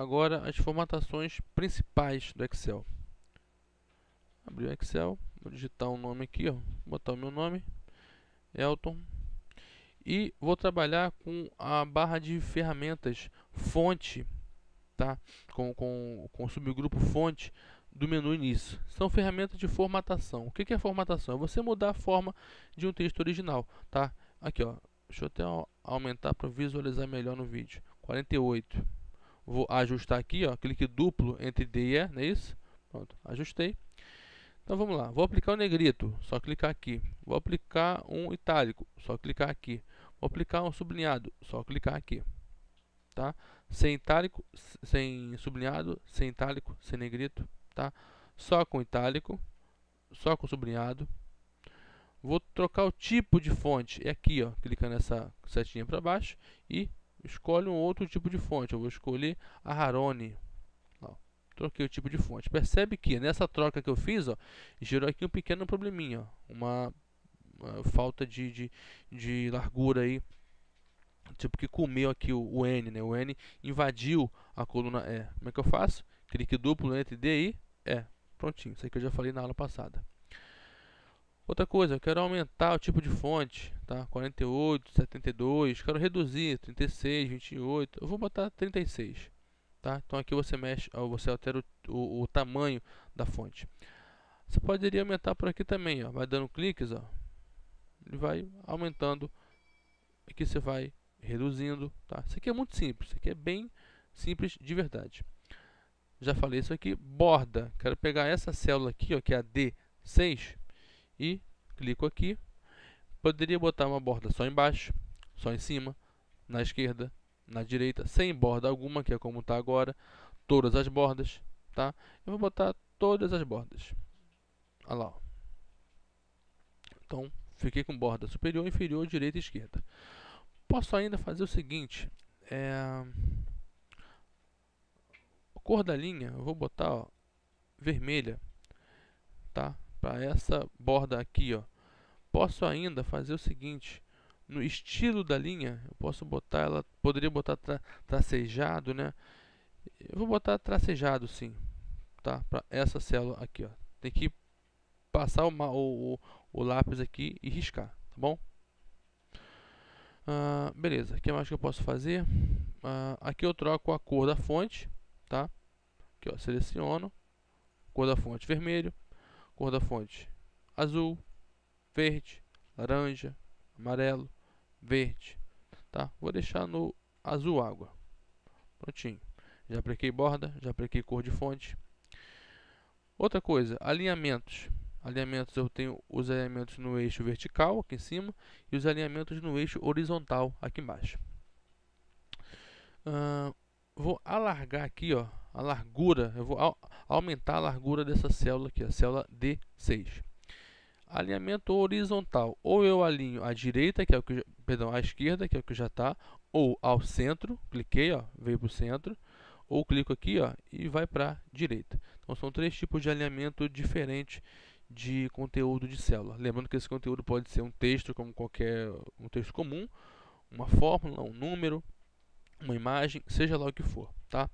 agora as formatações principais do Excel. Abrir o Excel, vou digitar um nome aqui, ó, botar o meu nome, Elton, e vou trabalhar com a barra de ferramentas fonte, tá? com, com, com o subgrupo fonte do menu início. São ferramentas de formatação. O que é formatação? É você mudar a forma de um texto original. Tá? Aqui, ó. deixa eu até aumentar para visualizar melhor no vídeo. 48. Vou ajustar aqui, ó, clique duplo entre D e E, não é isso? Pronto, ajustei. Então vamos lá, vou aplicar o negrito, só clicar aqui. Vou aplicar um itálico, só clicar aqui. Vou aplicar um sublinhado, só clicar aqui. Tá? Sem itálico, sem sublinhado, sem itálico, sem negrito, tá? Só com itálico, só com sublinhado. Vou trocar o tipo de fonte, é aqui, ó, clicando nessa setinha para baixo e escolhe um outro tipo de fonte. Eu vou escolher a Harone. Ó, troquei o tipo de fonte. Percebe que nessa troca que eu fiz, ó, gerou aqui um pequeno probleminha, ó, uma, uma, falta de, de, de largura aí tipo que comeu aqui o, o, N, né? O N invadiu a coluna E. Como é que eu faço? Clique duplo entre D e E. Prontinho, isso aqui eu já falei na aula passada. Outra coisa, eu quero aumentar o tipo de fonte, tá? 48, 72, quero reduzir 36, 28, eu vou botar 36, tá? Então aqui você mexe, você altera o, o, o tamanho da fonte. Você poderia aumentar por aqui também, ó, vai dando cliques, ó, ele vai aumentando, aqui você vai reduzindo, tá? Isso aqui é muito simples, isso aqui é bem simples de verdade. Já falei isso aqui, borda, quero pegar essa célula aqui, ó, que é a D6, e clico aqui. Poderia botar uma borda só embaixo, só em cima, na esquerda, na direita, sem borda alguma, que é como está agora. Todas as bordas, tá? Eu vou botar todas as bordas. Olha lá. Ó. Então, fiquei com borda superior, inferior, direita e esquerda. Posso ainda fazer o seguinte. É... A cor da linha, eu vou botar ó, vermelha, tá? Para essa borda aqui, ó. Posso ainda fazer o seguinte, no estilo da linha, eu posso botar ela, poderia botar tra, tracejado, né? Eu vou botar tracejado sim, tá? Para essa célula aqui, ó. Tem que passar o, o, o lápis aqui e riscar, tá bom? Uh, beleza, o que mais que eu posso fazer? Uh, aqui eu troco a cor da fonte, tá? Aqui, ó, seleciono, cor da fonte vermelho, Cor da fonte: azul, verde, laranja, amarelo, verde. Tá? Vou deixar no azul água. Prontinho. Já apliquei borda, já apliquei cor de fonte. Outra coisa, alinhamentos. Alinhamentos eu tenho os alinhamentos no eixo vertical aqui em cima e os alinhamentos no eixo horizontal aqui embaixo. Uh, vou alargar aqui, ó, a largura, eu vou aumentar a largura dessa célula aqui, a célula D6. Alinhamento horizontal, ou eu alinho à direita, que é o que, perdão, à esquerda, que é o que já está, ou ao centro, cliquei, ó, veio para o centro, ou clico aqui, ó, e vai para a direita. Então são três tipos de alinhamento diferentes de conteúdo de célula. Lembrando que esse conteúdo pode ser um texto, como qualquer um texto comum, uma fórmula, um número, uma imagem, seja lá o que for, tá?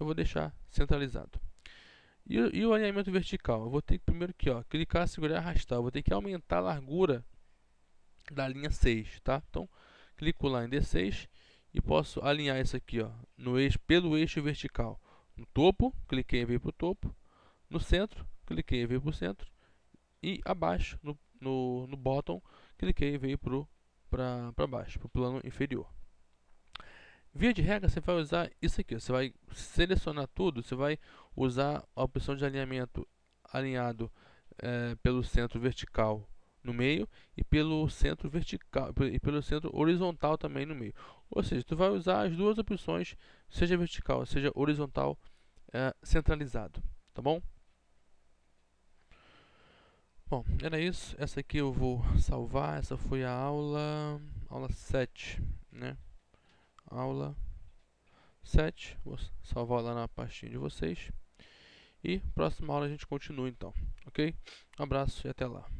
Eu vou deixar centralizado. E, e, o alinhamento vertical? Eu vou ter que primeiro aqui, ó, clicar, segurar e arrastar. Eu vou ter que aumentar a largura da linha 6, tá? Então, clico lá em D6 e posso alinhar isso aqui, ó, no eixo, pelo eixo vertical. No topo, cliquei e veio para o topo. No centro, cliquei e veio para o centro. E abaixo, no, no, no bottom, cliquei e veio para baixo, para o plano inferior. Via de regra, você vai usar isso aqui. Você vai selecionar tudo, você vai usar a opção de alinhamento alinhado é, pelo centro vertical no meio e pelo centro vertical e pelo centro horizontal também no meio. Ou seja, tu vai usar as duas opções, seja vertical, seja horizontal, é, centralizado, tá bom? Bom, era isso. Essa aqui eu vou salvar. Essa foi a aula aula 7, né? Aula 7. Vou salvar lá na pastinha de vocês. E próxima aula a gente continua então, ok? Um abraço e até lá.